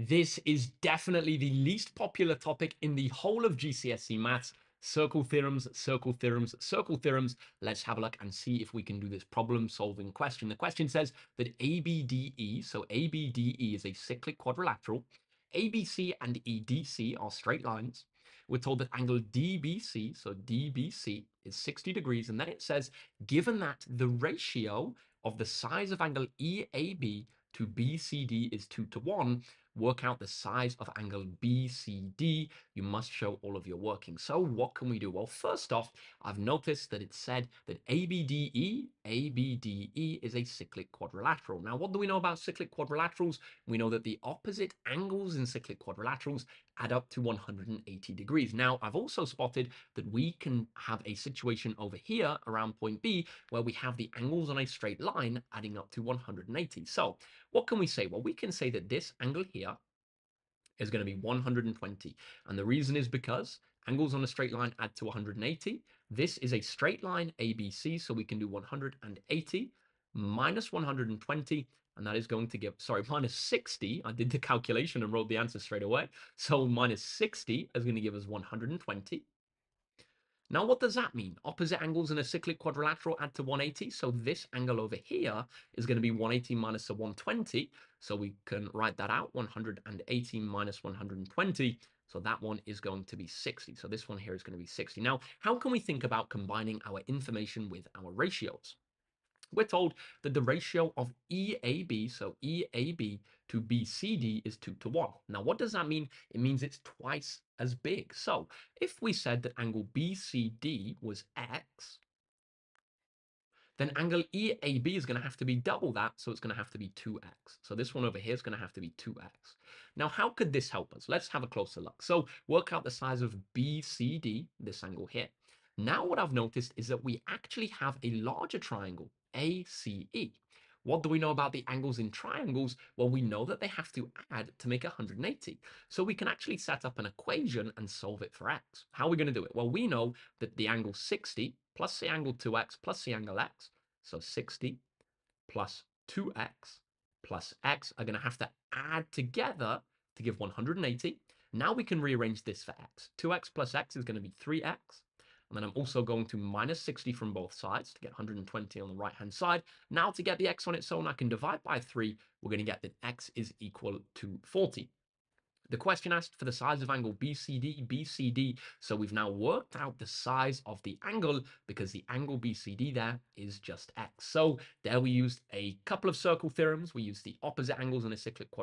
This is definitely the least popular topic in the whole of GCSE maths. Circle theorems, circle theorems, circle theorems. Let's have a look and see if we can do this problem solving question. The question says that ABDE, so ABDE is a cyclic quadrilateral. ABC and EDC are straight lines. We're told that angle DBC, so DBC is 60 degrees. And then it says, given that the ratio of the size of angle EAB to BCD is 2 to 1, work out the size of angle BCD, you must show all of your working. So what can we do? Well, first off, I've noticed that it said that ABDE, ABDE is a cyclic quadrilateral. Now, what do we know about cyclic quadrilaterals? We know that the opposite angles in cyclic quadrilaterals add up to 180 degrees. Now, I've also spotted that we can have a situation over here around point B where we have the angles on a straight line adding up to 180. So what can we say? Well, we can say that this angle here is going to be 120. And the reason is because angles on a straight line add to 180. This is a straight line ABC, so we can do 180 minus 120, and that is going to give, sorry, minus 60. I did the calculation and wrote the answer straight away. So minus 60 is going to give us 120. Now, what does that mean? Opposite angles in a cyclic quadrilateral add to 180. So this angle over here is going to be 180 minus a 120. So we can write that out, 180 minus 120. So that one is going to be 60. So this one here is going to be 60. Now, how can we think about combining our information with our ratios? we're told that the ratio of EAB, so EAB to BCD is 2 to 1. Now, what does that mean? It means it's twice as big. So if we said that angle BCD was X, then angle EAB is going to have to be double that, so it's going to have to be 2x. So this one over here is going to have to be 2x. Now, how could this help us? Let's have a closer look. So work out the size of BCD, this angle here. Now what I've noticed is that we actually have a larger triangle ACE. What do we know about the angles in triangles? Well, we know that they have to add to make 180. So we can actually set up an equation and solve it for x. How are we going to do it? Well, we know that the angle 60 plus the angle 2x plus the angle x, so 60 plus 2x plus x are going to have to add together to give 180. Now we can rearrange this for x. 2x plus x is going to be 3x. And then I'm also going to minus 60 from both sides to get 120 on the right-hand side. Now to get the x on its own, I can divide by 3. We're going to get that x is equal to 40. The question asked for the size of angle BCD, BCD. So we've now worked out the size of the angle because the angle BCD there is just x. So there we used a couple of circle theorems. We used the opposite angles in a cyclic quadrilateral